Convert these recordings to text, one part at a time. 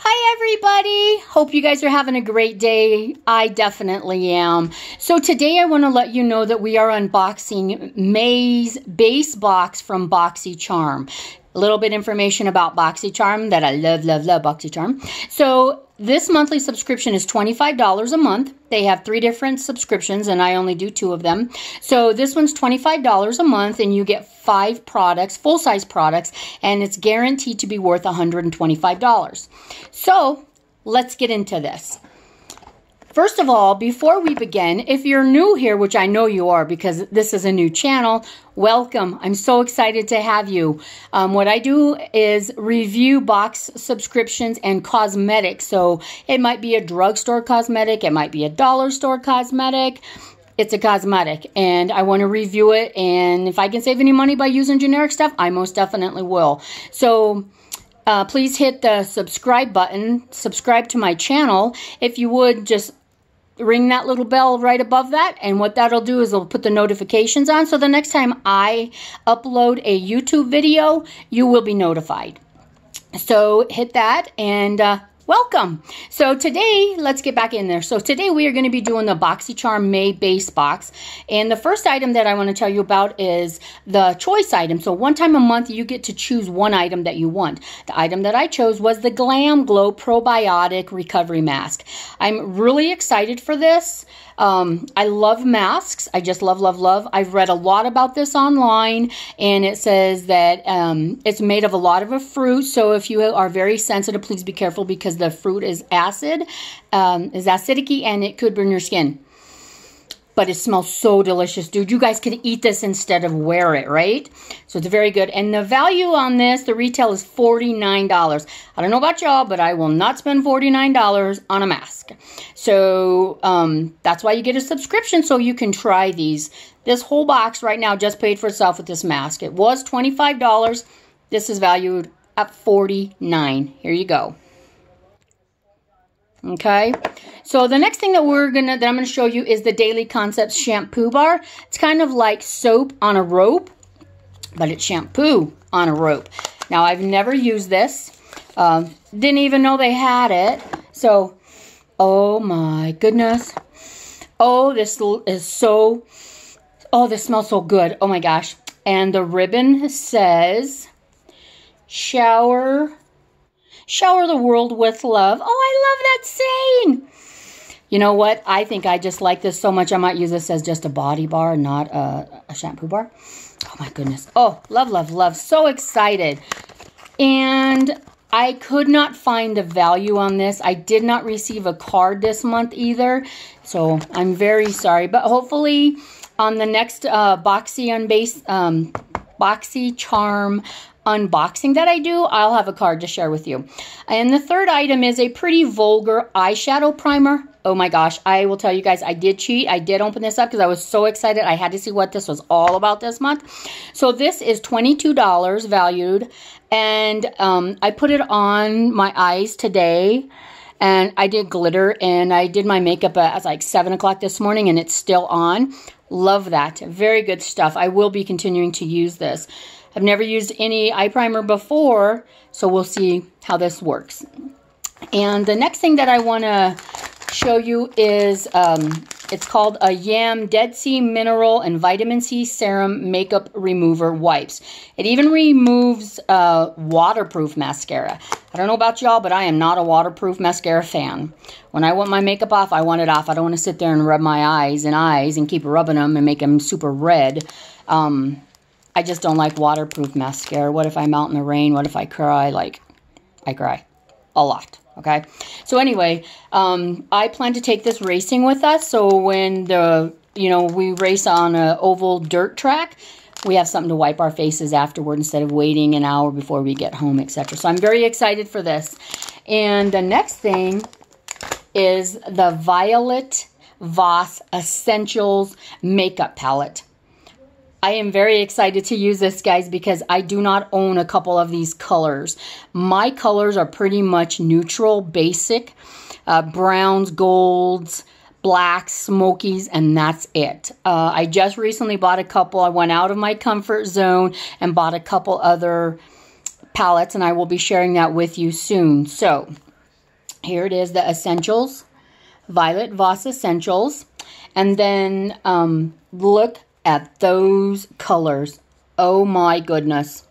Hi, everybody. Hope you guys are having a great day. I definitely am. So, today I want to let you know that we are unboxing May's base box from BoxyCharm. A little bit information about BoxyCharm that I love, love, love BoxyCharm. So, this monthly subscription is $25 a month. They have three different subscriptions, and I only do two of them. So this one's $25 a month, and you get five products, full size products, and it's guaranteed to be worth $125. So let's get into this. First of all, before we begin, if you're new here, which I know you are because this is a new channel, welcome. I'm so excited to have you. Um, what I do is review box subscriptions and cosmetics. So it might be a drugstore cosmetic, it might be a dollar store cosmetic. It's a cosmetic and I want to review it. And if I can save any money by using generic stuff, I most definitely will. So, uh, please hit the subscribe button, subscribe to my channel. If you would just ring that little bell right above that and what that'll do is it'll put the notifications on so the next time I upload a YouTube video you will be notified. So hit that and uh, welcome. So today, let's get back in there. So today we are going to be doing the BoxyCharm May base box. And the first item that I want to tell you about is the choice item. So one time a month, you get to choose one item that you want. The item that I chose was the Glam Glow Probiotic Recovery Mask. I'm really excited for this. Um, I love masks. I just love, love, love. I've read a lot about this online, and it says that um, it's made of a lot of a fruit. So if you are very sensitive, please be careful because the fruit is acid, um, is acidic, and it could burn your skin but it smells so delicious, dude. You guys can eat this instead of wear it, right? So it's very good. And the value on this, the retail is $49. I don't know about y'all, but I will not spend $49 on a mask. So um, that's why you get a subscription so you can try these. This whole box right now just paid for itself with this mask. It was $25. This is valued at 49. Here you go. Okay. So the next thing that we're gonna that I'm gonna show you is the Daily Concepts shampoo bar. It's kind of like soap on a rope, but it's shampoo on a rope. Now I've never used this. Um, didn't even know they had it. So, oh my goodness. Oh, this is so, oh, this smells so good. Oh my gosh. And the ribbon says, shower, shower the world with love. Oh, I love that saying. You know what? I think I just like this so much I might use this as just a body bar, not a, a shampoo bar. Oh my goodness. Oh, love, love, love. So excited. And I could not find the value on this. I did not receive a card this month either. So I'm very sorry. But hopefully on the next uh, Boxy Unbase, um, Boxy Charm unboxing that I do, I'll have a card to share with you. And the third item is a pretty vulgar eyeshadow primer. Oh my gosh, I will tell you guys, I did cheat. I did open this up because I was so excited. I had to see what this was all about this month. So this is $22 valued. And um, I put it on my eyes today and I did glitter and I did my makeup at like 7 o'clock this morning and it's still on. Love that. Very good stuff. I will be continuing to use this. I've never used any eye primer before, so we'll see how this works. And the next thing that I want to show you is, um, it's called a Yam Dead Sea Mineral and Vitamin C Serum Makeup Remover Wipes. It even removes uh, waterproof mascara. I don't know about y'all, but I am not a waterproof mascara fan. When I want my makeup off, I want it off. I don't want to sit there and rub my eyes and eyes and keep rubbing them and make them super red. Um, I just don't like waterproof mascara. What if I'm out in the rain? What if I cry? Like, I cry a lot. Okay. So anyway, um, I plan to take this racing with us. So when the, you know, we race on a oval dirt track, we have something to wipe our faces afterward instead of waiting an hour before we get home, etc. So I'm very excited for this. And the next thing is the Violet Voss Essentials Makeup Palette. I am very excited to use this, guys, because I do not own a couple of these colors. My colors are pretty much neutral, basic, uh, browns, golds, blacks, smokies, and that's it. Uh, I just recently bought a couple. I went out of my comfort zone and bought a couple other palettes, and I will be sharing that with you soon. So, Here it is, the Essentials, Violet Voss Essentials. And then um, look at those colors. Oh my goodness.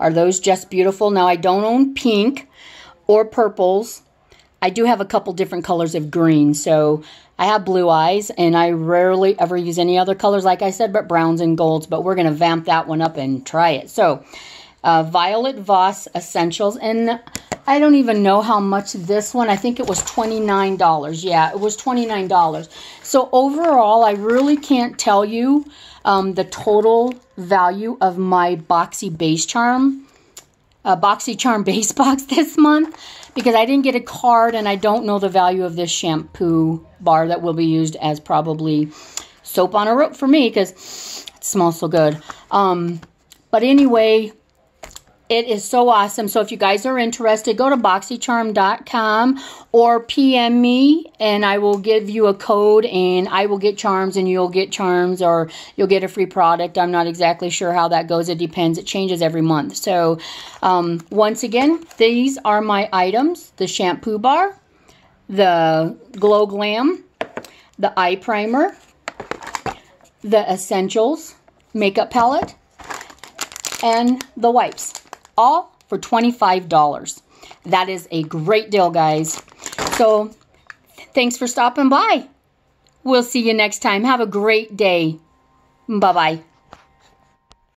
Are those just beautiful? Now, I don't own pink or purples. I do have a couple different colors of green. So I have blue eyes, and I rarely ever use any other colors, like I said, but browns and golds. But we're going to vamp that one up and try it. So, uh, Violet Voss Essentials. And I don't even know how much this one, I think it was $29. Yeah, it was $29. So overall, I really can't tell you um, the total value of my Boxy Base Charm, uh, Boxy Charm base box this month because I didn't get a card and I don't know the value of this shampoo bar that will be used as probably soap on a rope for me because it smells so good. Um, but anyway, it is so awesome. So if you guys are interested, go to boxycharm.com or PM me and I will give you a code and I will get charms and you'll get charms or you'll get a free product. I'm not exactly sure how that goes. It depends. It changes every month. So um, once again, these are my items. The shampoo bar, the Glow Glam, the eye primer, the Essentials makeup palette, and the wipes all for $25. That is a great deal, guys. So thanks for stopping by. We'll see you next time. Have a great day. Bye-bye.